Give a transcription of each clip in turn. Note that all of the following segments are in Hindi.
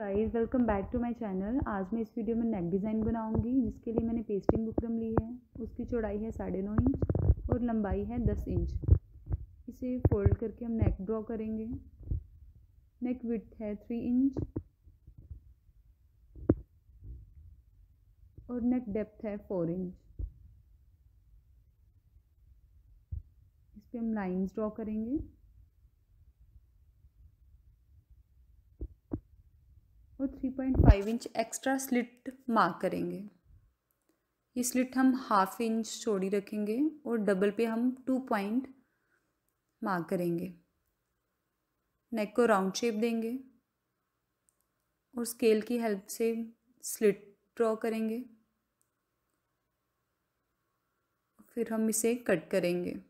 Guys welcome back to my channel आज मैं इस वीडियो में नेक डिज़ाइन बनाऊँगी, जिसके लिए मैंने पेस्टिंग बुकरम ली है। उसकी चौड़ाई है साढ़े नौ इंच और लंबाई है दस इंच। इसे फोल्ड करके हम नेक ड्रॉ करेंगे। नेक विथ है थ्री इंच और नेक डेप्थ है फोर इंच इस पर हम लाइन्स ड्रॉ करेंगे। और 3.5 इंच एक्स्ट्रा स्लिट मार्क करेंगे। ये स्लिट हम हाफ़ इंच चौड़ी रखेंगे और डबल पे हम टू पॉइंट मार्क करेंगे। नेक को राउंड शेप देंगे और स्केल की हेल्प से स्लिट ड्रॉ करेंगे। फिर हम इसे कट करेंगे।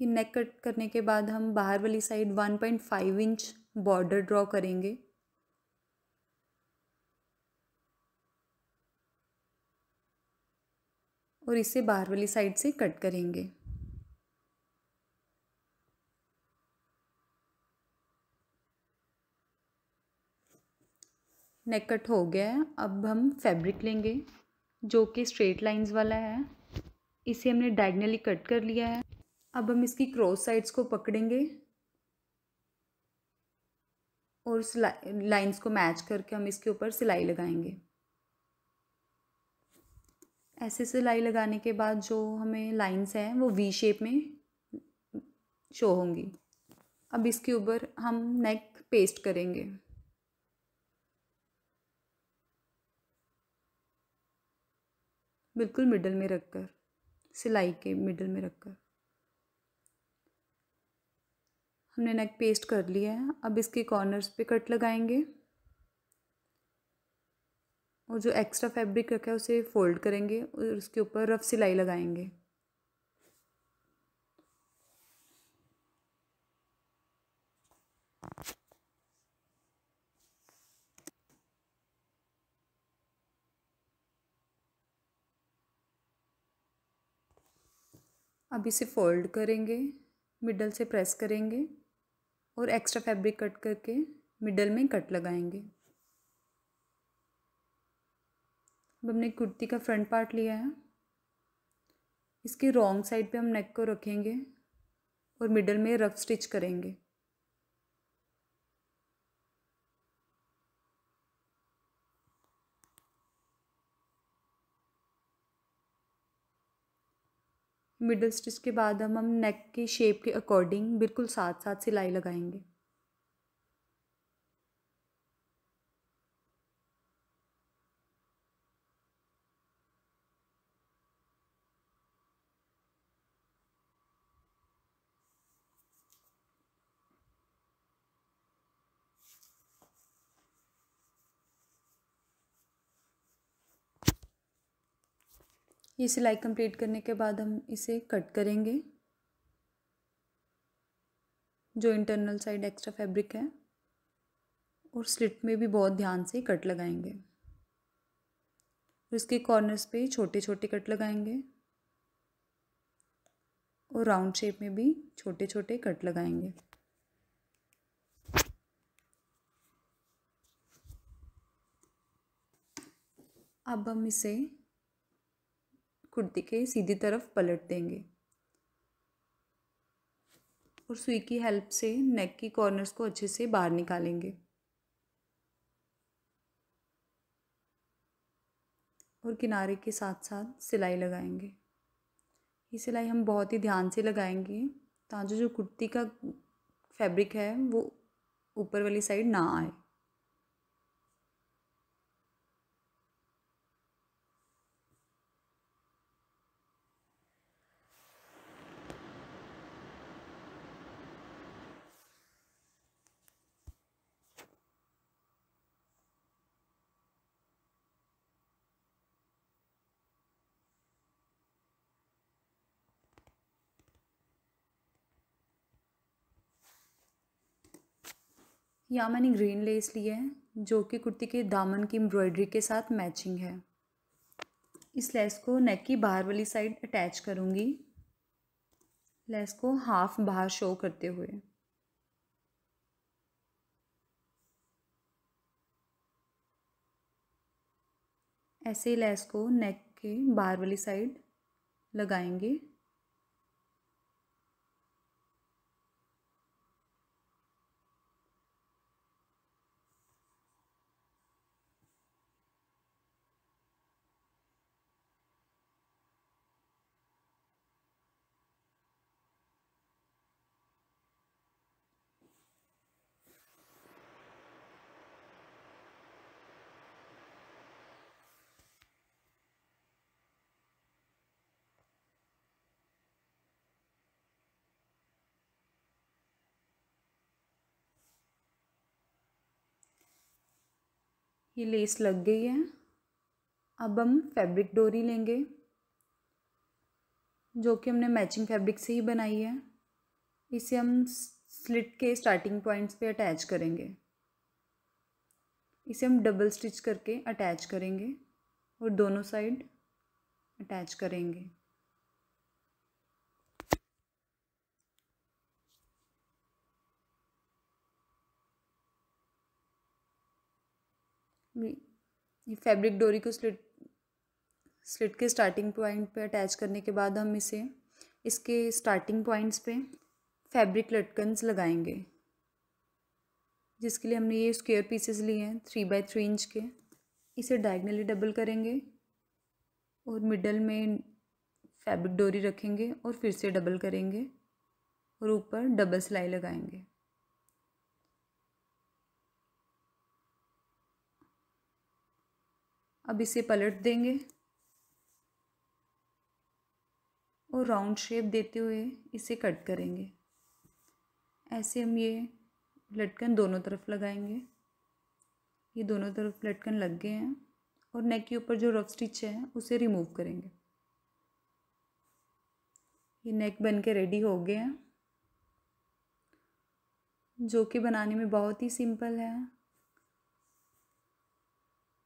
ये नेक कट करने के बाद हम बाहर वाली साइड 1.5 इंच बॉर्डर ड्रॉ करेंगे। और इसे बाहर वाली साइड से कट करेंगे। नेक कट हो गया है। अब हम फैब्रिक लेंगे, जो कि स्ट्रेट लाइंस वाला है। इसे हमने डायगनली कट कर लिया है। अब हम इसकी क्रॉस साइड्स को पकड़ेंगे और लाइंस को मैच करके हम इसके ऊपर सिलाई लगाएँगे। ऐसे सिलाई लगाने के बाद जो हमें लाइंस हैं, वो वी शेप में शो होंगी। अब इसके ऊपर हम नेक पेस्ट करेंगे। बिल्कुल मिडल में रखकर, सिलाई के मिडल में रखकर। हमने नेक पेस्ट कर लिया है। अब इसके कॉर्नर्स पे कट लगाएँगे। और जो एक्स्ट्रा फैब्रिक रखा है, उसे फोल्ड करेंगे और उसके ऊपर रफ सिलाई लगाएँगे। अब इसे फोल्ड करेंगे मिडल से प्रेस करेंगे। और एक्स्ट्रा फैब्रिक कट करके मिडल में कट लगाएँगे। अब हमने कुर्ती का फ्रंट पार्ट लिया है। इसके रॉन्ग साइड पे हम नेक को रखेंगे और मिडल में रफ स्टिच करेंगे। मिडल स्टिच के बाद हम हम नेक की शेप के अकॉर्डिंग बिल्कुल साथ साथ सिलाई लगाएँगे। ये सिलाई कंप्लीट करने के बाद हम इसे कट करेंगे, जो इंटरनल साइड एक्स्ट्रा फैब्रिक है, और स्लिट में भी बहुत ध्यान से कट लगाएँगे। इसके कॉर्नर्स पे छोटे छोटे कट लगाएँगे, और राउंड शेप में भी छोटे छोटे कट लगाएँगे। अब हम इसे कुर्ती के सीधी तरफ़ पलट देंगे। और सुई की हेल्प से नेक की कॉर्नर्स को अच्छे से बाहर निकालेंगे। और किनारे के साथ साथ सिलाई लगाएँगे। ये सिलाई हम बहुत ही ध्यान से लगाएँगे ताकि जो कुर्ती का फैब्रिक है वो ऊपर वाली साइड ना आए। यहाँ मैंने ग्रीन लेस लिया है, जो कि कुर्ती के दामन की एम्ब्रॉयडरी के साथ मैचिंग है। इस लेस को नेक की बाहर वाली साइड अटैच करूँगी। लेस को हाफ़ बाहर शो करते हुए। ऐसे लेस को नेक के बाहर वाली साइड लगाएँगे। ये लेस लग गई है। अब हम फैब्रिक डोरी लेंगे, जो कि हमने मैचिंग फैब्रिक से ही बनाई है। इसे हम स्लिट के स्टार्टिंग पॉइंट्स पे अटैच करेंगे। इसे हम डबल स्टिच करके अटैच करेंगे और दोनों साइड अटैच करेंगे। ये फैब्रिक डोरी को स्लिट स्लिट के स्टार्टिंग पॉइंट पे अटैच करने के बाद हम इसे, इसके स्टार्टिंग पॉइंट्स पे फैब्रिक लटकन्स लगाएँगे। जिसके लिए हमने ये स्क्वेयर पीसेस लिए हैं थ्री बाई थ्री इंच के। इसे डायगनली डबल करेंगे और मिडल में फैब्रिक डोरी रखेंगे और फिर से डबल करेंगे और ऊपर डबल सिलाई लगाएँगे। अब इसे पलट देंगे और राउंड शेप देते हुए इसे कट करेंगे। ऐसे हम ये लटकन दोनों तरफ़ लगाएँगे। ये दोनों तरफ़ लटकन लग गए हैं और नेक के ऊपर जो रफ स्टिच है उसे रिमूव करेंगे। ये नेक बन के रेडी हो गए हैं। जो कि बनाने में बहुत ही सिंपल है।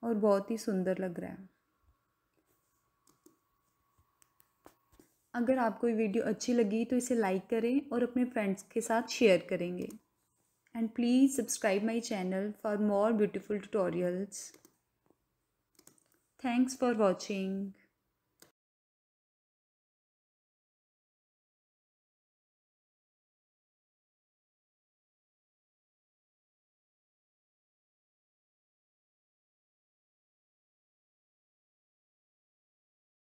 और बहुत ही सुंदर लग रहा है। अगर आपको ये वीडियो अच्छी लगी तो इसे लाइक करें और अपने फ्रेंड्स के साथ शेयर करेंगे। And please subscribe my channel for more beautiful tutorials thanks for watching